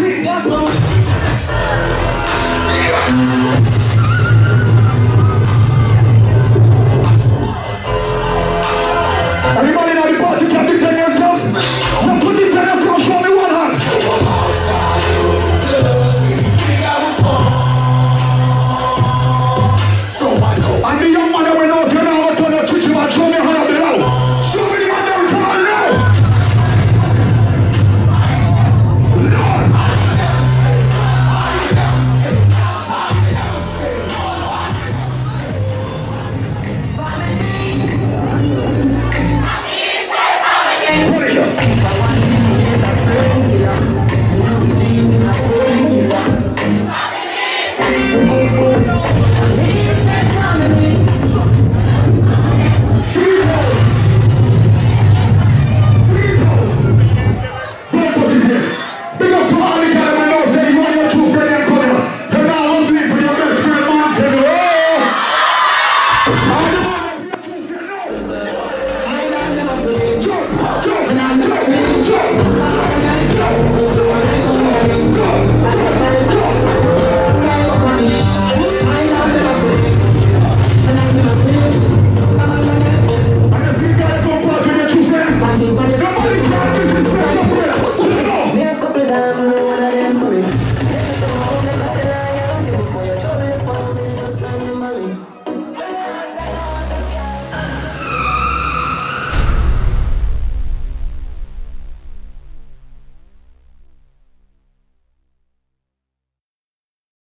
What's up?